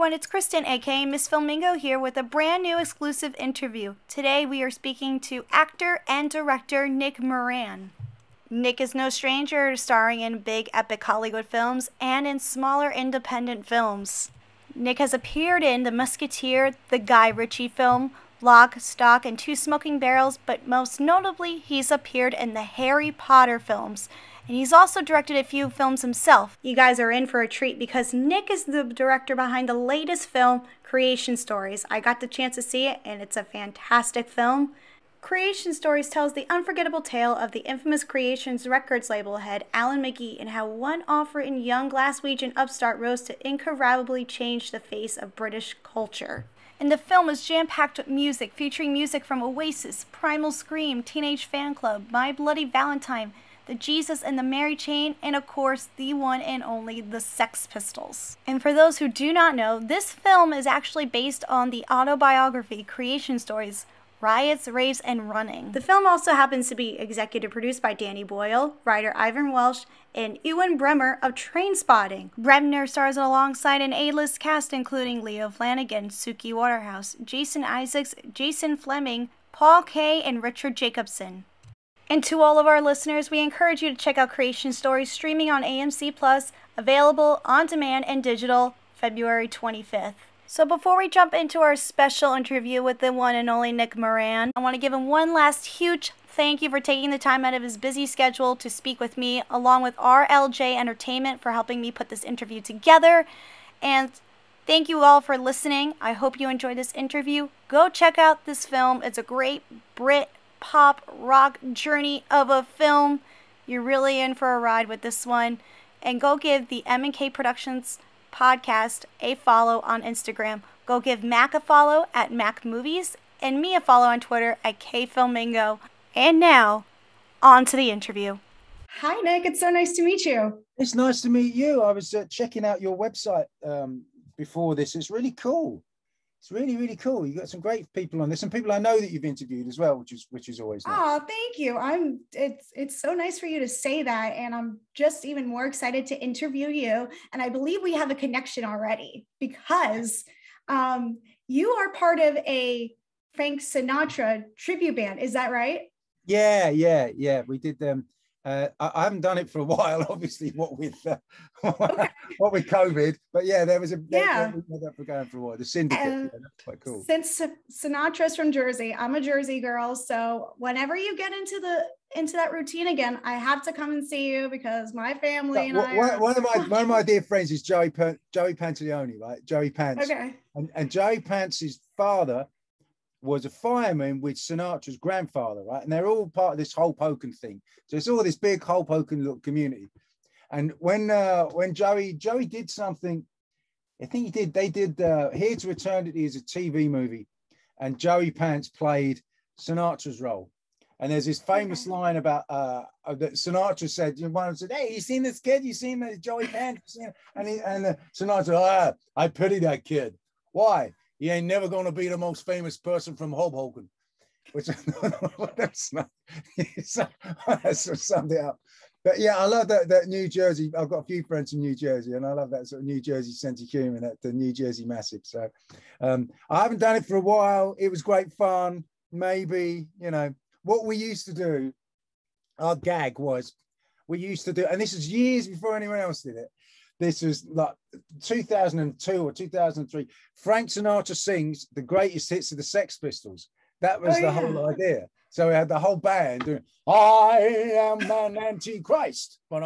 everyone, it's Kristen, aka Miss Filmingo, here with a brand new exclusive interview. Today we are speaking to actor and director Nick Moran. Nick is no stranger to starring in big epic Hollywood films and in smaller independent films. Nick has appeared in The Musketeer, the Guy Ritchie film, Lock, Stock, and Two Smoking Barrels, but most notably, he's appeared in the Harry Potter films and he's also directed a few films himself. You guys are in for a treat because Nick is the director behind the latest film, Creation Stories. I got the chance to see it, and it's a fantastic film. Creation Stories tells the unforgettable tale of the infamous Creations Records label head Alan McGee and how one off-written young Glaswegian upstart rose to incomparably change the face of British culture. And the film is jam-packed with music, featuring music from Oasis, Primal Scream, Teenage Fanclub, My Bloody Valentine, the Jesus and the Mary Chain, and of course, the one and only the Sex Pistols. And for those who do not know, this film is actually based on the autobiography Creation Stories Riots, Raves, and Running. The film also happens to be executive produced by Danny Boyle, writer Irvine Welsh, and Ewen Bremner of Trainspotting. Bremner stars alongside an A-list cast including Leo Flanagan, Suki Waterhouse, Jason Isaacs, Jason Flemyng, Paul Kaye, and Richard Jacobson. And to all of our listeners, we encourage you to check out Creation Stories streaming on AMC Plus, available on demand and digital February 25th. So before we jump into our special interview with the one and only Nick Moran, I want to give him one last huge thank you for taking the time out of his busy schedule to speak with me, along with RLJ Entertainment for helping me put this interview together. And thank you all for listening. I hope you enjoyed this interview. Go check out this film. It's a great Brit pop rock journey of a film. You're really in for a ride with this one. And go give the M&K Productions podcast a follow on Instagram. Go give Mac a follow at Mac Movies and me a follow on Twitter at KFilmingo. And now, on to the interview. Hi, Nick. It's so nice to meet you. It's nice to meet you. I was uh, checking out your website um, before this. It's really cool it's really really cool. You got some great people on this and people i know that you've interviewed as well which is which is always nice. oh thank you. I'm it's it's so nice for you to say that and i'm just even more excited to interview you and i believe we have a connection already because um, you are part of a frank sinatra tribute band. Is that right? Yeah yeah yeah. We did um uh, I, I, haven't done it for a while, obviously, what with uh, okay. what with COVID. But yeah, there was a yeah. There, for going for a while. The syndicate, yeah, that's quite cool. Since Sinatra's from Jersey, I'm a Jersey girl, so whenever you get into the into that routine again, I have to come and see you because my family and one, I. One of my one of my dear friends is Joey Joey Pantoliano, right? Joey Pants. Okay. And and Joey Pants' father was a fireman with Sinatra's grandfather, right? And they're all part of this Hoboken thing. So it's all this big Hoboken little community. And when uh, when Joey Joey did something, I think he did. They did uh, Here to Eternity is a TV movie, and Joey Pants played Sinatra's role. And there's this famous line about uh, that Sinatra said. You know, one said, "Hey, you seen this kid? You seen the Joey Pants?" And he and uh, Sinatra, ah, I pity that kid. Why? He ain't never going to be the most famous person from Hoboken. Which that's not that's up. But yeah, I love that that New Jersey. I've got a few friends from New Jersey, and I love that sort of New Jersey sense of humor at the New Jersey Massive. So um, I haven't done it for a while. It was great fun. Maybe you know what we used to do. Our gag was we used to do, and this is years before anyone else did it this was like 2002 or 2003. Frank Sinatra sings the greatest hits of the Sex Pistols. That was oh, the yeah. whole idea. So we had the whole band doing, I am an antichrist, I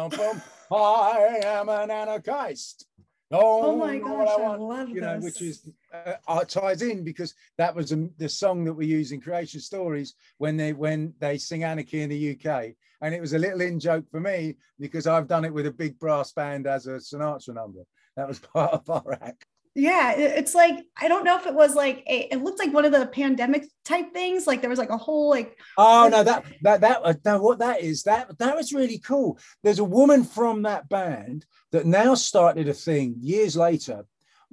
am an anarchist. Oh, oh my gosh, I, I, love you know, this. which is uh, uh, ties in because that was um, the song that we use in Creation Stories when they when they sing Anarchy in the UK, and it was a little in joke for me because I've done it with a big brass band as a Sinatra number. That was part of our act yeah it's like i don't know if it was like a, it looked like one of the pandemic type things. Like there was like a whole like oh no that that that uh, no what that is that that was really cool. There's a woman from that band that now started a thing years later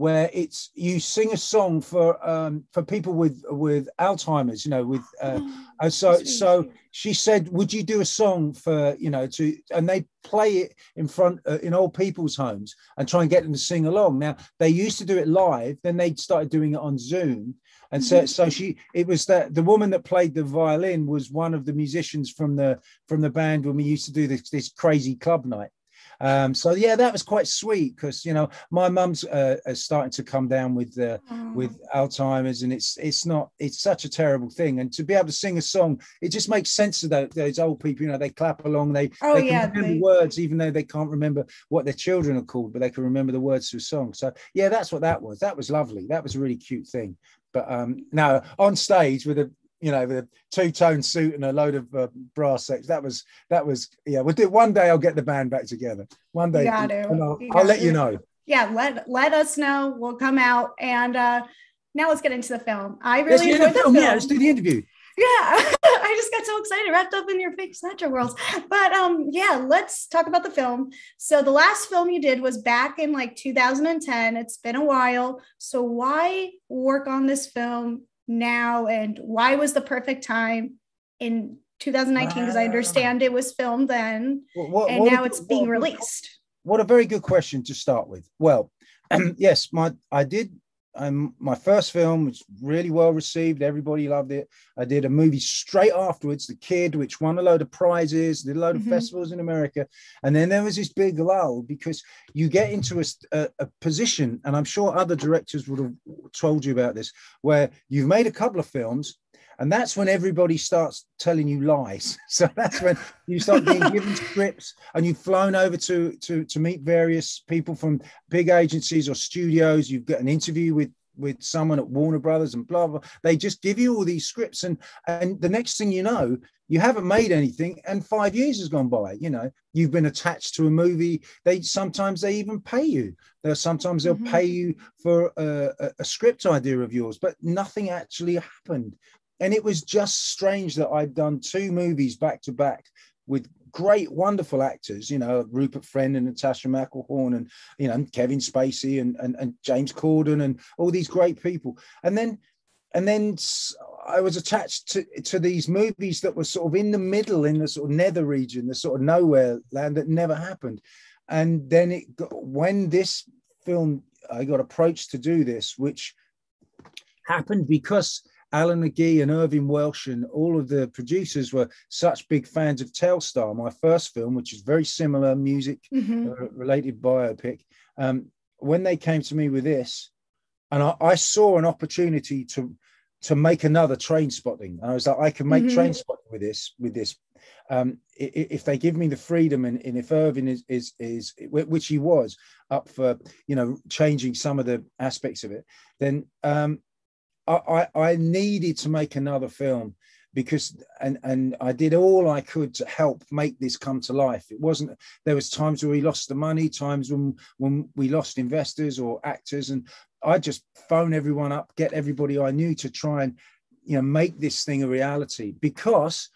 where it's you sing a song for um, for people with with Alzheimer's, you know, with uh, oh, so really so she said, would you do a song for you know to and they play it in front uh, in old people's homes and try and get them to sing along. Now they used to do it live, then they started doing it on Zoom. And so, mm-hmm. so she, it was that the woman that played the violin was one of the musicians from the from the band when we used to do this this crazy club night. Um, so yeah, that was quite sweet because you know my mum's uh, starting to come down with uh, oh. with Alzheimer's, and it's it's not it's such a terrible thing. And to be able to sing a song, it just makes sense to those, those old people. You know, they clap along, they oh, they can yeah, remember they... words, even though they can't remember what their children are called, but they can remember the words to a song. So yeah, that's what that was. That was lovely. That was a really cute thing. But um, now on stage with a you know, the two-tone suit and a load of uh, brass sex. That was that was yeah. We'll do one day. I'll get the band back together. One day, I'll, I'll let you know. Yeah, let let us know. We'll come out and uh, now let's get into the film. I really enjoyed the, the film. Yeah, let's do the interview. Yeah, I just got so excited, wrapped up in your fake Sinatra worlds. But um, yeah, let's talk about the film. So the last film you did was back in like 2010. It's been a while. So why work on this film now and why was the perfect time in 2019 because i understand it was filmed then what, what, and what now a, it's being released. what a very good question to start with. Well yes my i did um, my first film was really well received. Everybody loved it. I did a movie straight afterwards, The Kid, which won a load of prizes, did a load mm-hmm. of festivals in America. And then there was this big lull because you get into a, a, a, position, and I'm sure other directors would have told you about this, where you've made a couple of films. And that's when everybody starts telling you lies. So that's when you start being given scripts and you've flown over to, to, to meet various people from big agencies or studios. You've got an interview with with someone at Warner Brothers and blah blah. They just give you all these scripts, and and the next thing you know, you haven't made anything, and five years has gone by. You know, you've been attached to a movie. They sometimes they even pay you. They'll sometimes they'll mm-hmm. pay you for a, a, a script idea of yours, but nothing actually happened. And it was just strange that I'd done two movies back to back with great, wonderful actors, you know, Rupert Friend and Natascha McElhone and, you know, Kevin Spacey and, and, and James Corden and all these great people. And then, and then I was attached to, to these movies that were sort of in the middle, in the sort of nether region, the sort of nowhere land that never happened. And then it got, when this film, I got approached to do this, which happened because Alan McGee and Irvine Welsh and all of the producers were such big fans of Telstar, my first film, which is very similar music mm-hmm. uh, related biopic. Um, when they came to me with this, and I, I, saw an opportunity to to make another Trainspotting, And I was like, I can make mm-hmm. Trainspotting with this with this. Um, if they give me the freedom and, and if Irvine is, is is which he was up for you know changing some of the aspects of it, then um, I, I needed to make another film because and and I did all I could to help make this come to life. It wasn't there was times where we lost the money, times when when we lost investors or actors, and I just phone everyone up, get everybody I knew to try and you know make this thing a reality because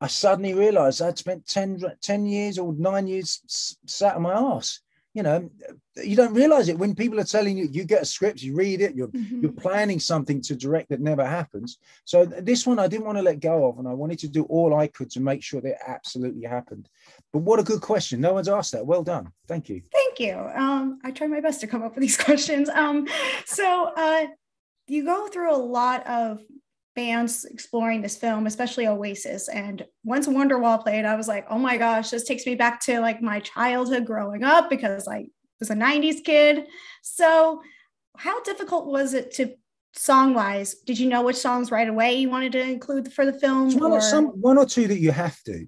I suddenly realized I'd spent 10, 10 years or nine years sat on my ass you know you don't realize it. When people are telling you you get a script you read it you're mm-hmm. you're planning something to direct that never happens. So this one i didn't want to let go of and i wanted to do all i could to make sure that it absolutely happened. But what a good question. No one's asked that. Well done. Thank you. Thank you. Um i try my best to come up with these questions. Um so uh you go through a lot of bands exploring this film, especially Oasis. And once Wonderwall played, I was like, oh my gosh, this takes me back to like my childhood growing up because I was a 90s kid. So, how difficult was it to song wise? Did you know which songs right away you wanted to include for the film? One or, some, one or two that you have to.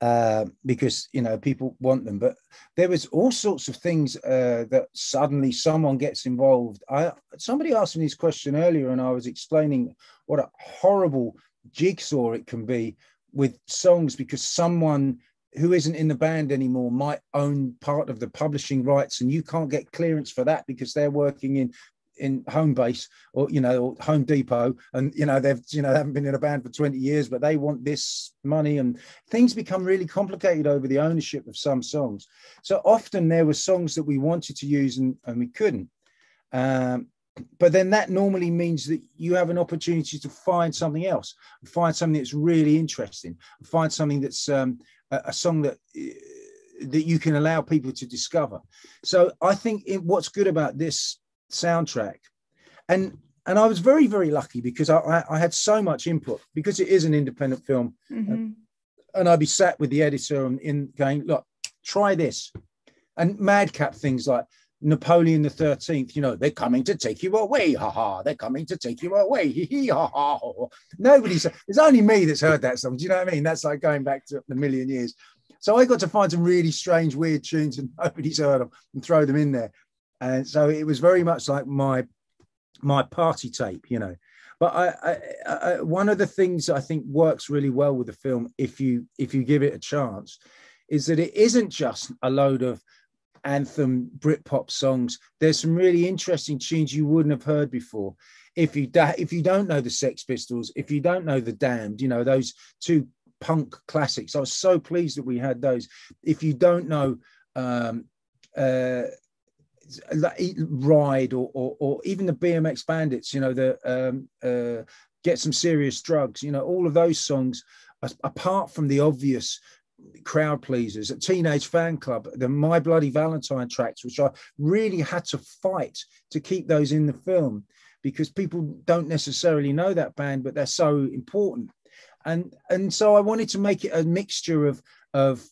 Uh, because you know people want them. But there was all sorts of things uh, that suddenly someone gets involved. I somebody asked me this question earlier, and I was explaining what a horrible jigsaw it can be with songs because someone who isn't in the band anymore might own part of the publishing rights and you can't get clearance for that because they're working in in home base or you know or home depot. And you know they've you know they haven't been in a band for 20 years but they want this money. And things become really complicated over the ownership of some songs. So often there were songs that we wanted to use and, and we couldn't. Um, but then that normally means that you have an opportunity to find something else, find something that's really interesting, find something that's um, a, a, song that that you can allow people to discover. So I think it, what's good about this soundtrack, and and I was very very lucky because I, I had so much input because it is an independent film, mm-hmm. and I'd be sat with the editor and in going, look, try this, and madcap things like Napoleon the Thirteenth, you know, they're coming to take you away, ha ha. They're coming to take you away, hee hee ha ha. Nobody's. It's only me that's heard that song. Do you know what I mean? That's like going back to a million years. So I got to find some really strange, weird tunes and nobody's heard them and throw them in there. And so it was very much like my my party tape, you know. But I, I, I, one of the things I think works really well with the film, if you if you give it a chance, is that it isn't just a load of anthem Britpop songs. There's some really interesting tunes you wouldn't have heard before. If you da- if you don't know the Sex Pistols, if you don't know the Damned, you know those two punk classics. I was so pleased that we had those. If you don't know um, uh, Ride or, or, or even the BMX Bandits, you know the um, uh, Get Some Serious Drugs, you know all of those songs. Apart from the obvious crowd pleasers, a teenage fan club, the My Bloody Valentine tracks, which I really had to fight to keep those in the film because people don't necessarily know that band, but they're so important and and so I wanted to make it a mixture of of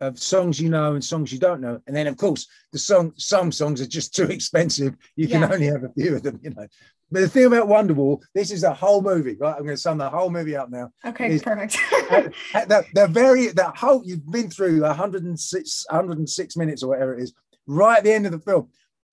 of songs you know and songs you don't know, and then of course the song some songs are just too expensive. You can yeah. only have a few of them, you know. But the thing about Wonderwall, this is a whole movie, right? I'm going to sum the whole movie up now. Okay, is, perfect. the, the very that whole you've been through 106 106 minutes or whatever it is, right at the end of the film.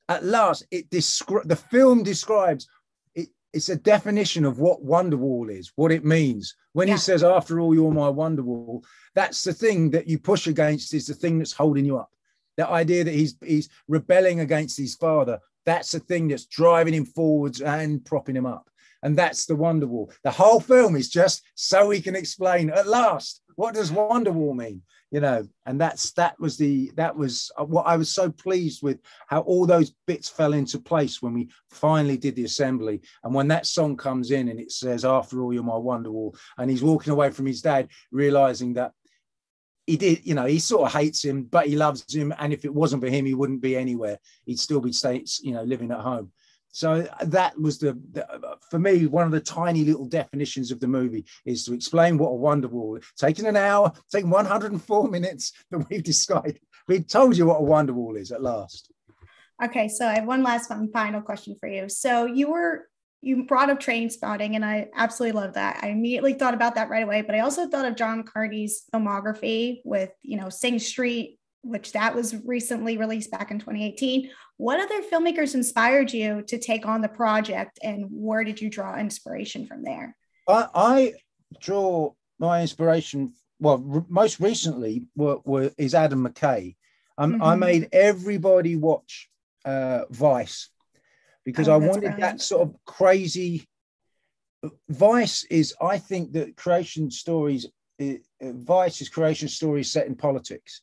At last, it descri- the film describes It, it's a definition of what Wonderwall is, what it means. When yeah. he says, "After all, you're my Wonderwall," that's the thing that you push against. Is the thing that's holding you up. That idea that he's he's rebelling against his father. That's the thing that's driving him forwards and propping him up. And that's the Wonderwall. The whole film is just so we can explain at last what does Wonderwall mean you know and that's that was the that was uh, what i was so pleased with how all those bits fell into place when we finally did the assembly. And when that song comes in and it says after all you're my wonderwall and he's walking away from his dad realizing that he did you know he sort of hates him but he loves him. And if it wasn't for him he wouldn't be anywhere. He'd still be states you know living at home so uh, that was the, the, uh, for me one of the tiny little definitions of the movie is to explain what a Wonderwall. Taking an hour, taking 104 minutes that we've decided. We told you what a Wonderwall is at last. Okay, so I have one last one final question for you. So you were you brought up Trainspotting and I absolutely love that. I immediately thought about that right away, but I also thought of John Carney's filmography with you know Sing Street, which that was recently released back in 2018. What other filmmakers inspired you to take on the project, and where did you draw inspiration from there? I, I draw my inspiration. Well, most recently were, were, is Adam McKay. Um, mm-hmm. I made everybody watch uh, Vice because oh, I wanted brilliant. that sort of crazy. Vice is, I think, that creation stories. Uh, Vice is creation stories set in politics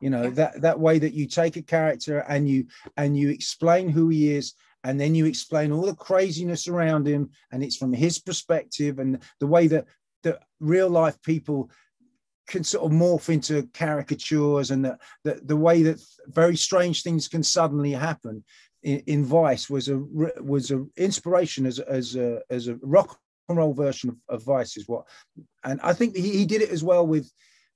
you know that that way that you take a character and you and you explain who he is and then you explain all the craziness around him and it's from his perspective and the way that that real life people can sort of morph into caricatures and the, the, the way that very strange things can suddenly happen in, in Vice was a was a inspiration as, as a as a rock and roll version of, of Vice is what and I think he, he did it as well with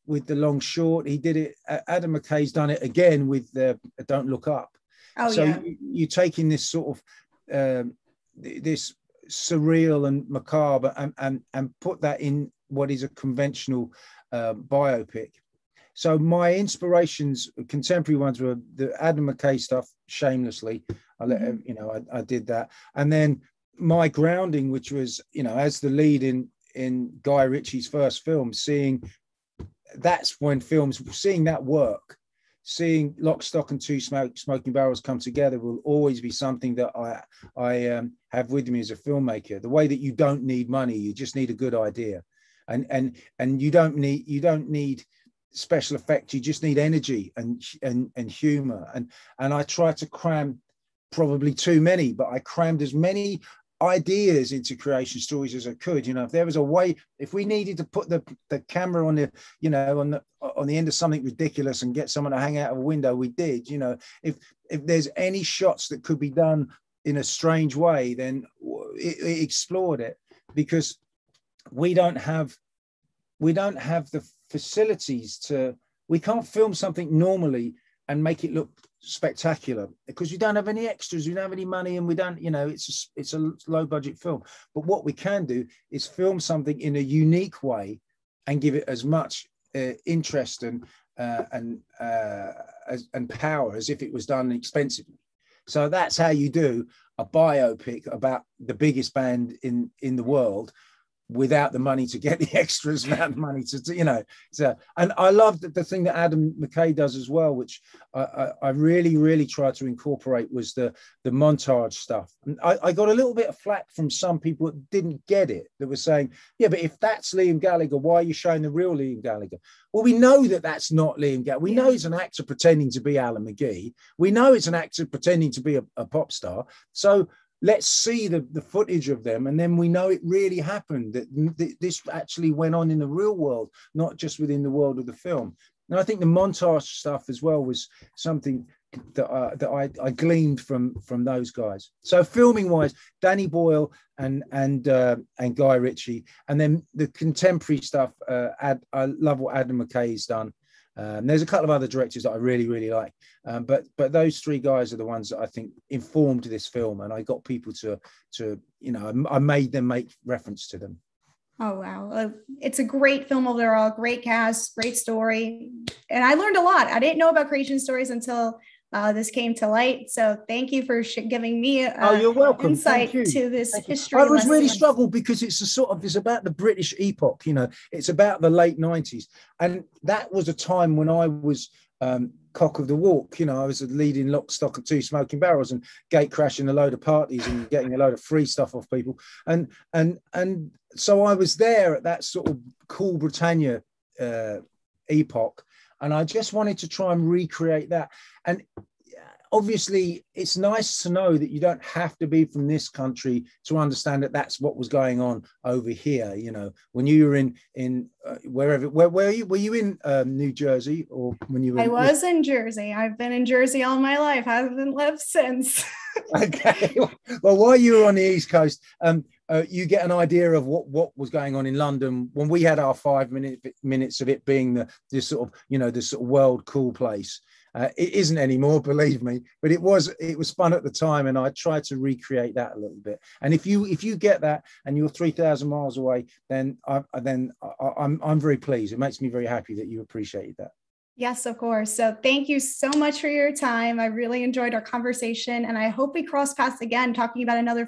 with the long short. He did it. Adam McKay's done it again with the Don't Look Up. Oh, so yeah. you, are taking this sort of um, this surreal and macabre and, and and put that in what is a conventional uh, biopic. So my inspirations, contemporary ones, were the Adam McKay stuff. Shamelessly, I let mm-hmm. you know I, I did that, and then my grounding, which was you know as the lead in in Guy Ritchie's first film, seeing that's when films seeing that work seeing lock stock and two smoke, smoking barrels come together will always be something that i i um, have with me as a filmmaker. The way that you don't need money you just need a good idea. And and and you don't need you don't need special effects you just need energy and and and humor. And and i try to cram probably too many, but I crammed as many ideas into creation stories as I could. You know, if there was a way, if we needed to put the the camera on the, you know, on the on the end of something ridiculous and get someone to hang out of a window, we did. You know, if if there's any shots that could be done in a strange way, then it, it explored it because we don't have we don't have the facilities to we can't film something normally and make it look spectacular because we don't have any extras we don't have any money and we don't you know it's a, it's a low budget film. But what we can do is film something in a unique way and give it as much uh, interest and uh, and uh, as, and power as if it was done expensively. So that's how you do a biopic about the biggest band in in the world without the money to get the extras, without the money to, to you know. So, and I love the, the thing that Adam McKay does as well, which I, I, I really, really tried to incorporate was the the montage stuff. And I, I, got a little bit of flack from some people that didn't get it, that were saying, yeah, but if that's Liam Gallagher, why are you showing the real Liam Gallagher? Well, we know that that's not Liam Gallagher. We know he's an actor pretending to be Alan McGee. We know it's an actor pretending to be a, a pop star. So let's see the, the footage of them. And then we know it really happened that th- this actually went on in the real world not just within the world of the film. And i think the montage stuff as well was something that, uh, that I, I gleaned from from those guys. So filming wise danny boyle and and uh, and guy ritchie and then the contemporary stuff uh, Ad, i love what adam mckay's done um, there's a couple of other directors that I really, really like, um, but but those three guys are the ones that I think informed this film, and I got people to to you know I, made them make reference to them. Oh wow, uh, it's a great film overall, great cast, great story, and I learned a lot. I didn't know about creation stories until uh, this came to light. So thank you for sh- giving me uh, oh, you're welcome. insight you. to this thank history. I was lesson. really struggled because it's a sort of it's about the British epoch. You know, it's about the late '90s, and that was a time when I was um, cock of the walk. You know, I was a leading lock, stock, and two smoking barrels, and gate crashing a load of parties and getting a load of free stuff off people, and and and so I was there at that sort of cool Britannia uh, epoch and I just wanted to try and recreate that. And obviously, it's nice to know that you don't have to be from this country to understand that that's what was going on over here. You know, when you were in in uh, wherever, where were you? Were you in um, New Jersey or when you were? I was in Jersey. I've been in Jersey all my life. I haven't left since. okay. Well, while you were on the East Coast, um, uh, you get an idea of what what was going on in London when we had our five minute, minutes of it being the this sort of you know this sort of world cool place. Uh, it isn't anymore, believe me, but it was it was fun at the time, and I tried to recreate that a little bit. And if you if you get that and you're three thousand miles away, then I then I, I'm I'm very pleased. It makes me very happy that you appreciated that. Yes, of course. So thank you so much for your time. I really enjoyed our conversation, and I hope we cross paths again talking about another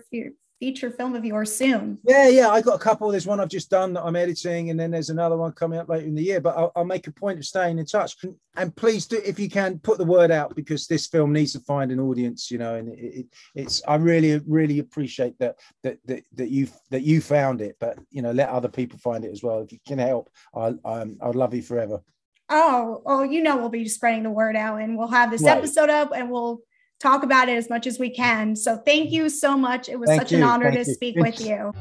feature film of yours soon. Yeah, yeah, I got a couple. There's one I've just done that I'm editing, and then there's another one coming up later in the year. But I'll, I'll make a point of staying in touch. And, please do, if you can, put the word out because this film needs to find an audience. You know, and it, it, it's I really, really appreciate that that that that you that you found it. But you know, let other people find it as well. If you can help, I um, I'd love you forever. Oh, oh, you know, we'll be spreading the word out and we'll have this right. episode up and we'll talk about it as much as we can. So thank you so much. It was thank such you. an honor thank to you. speak with you.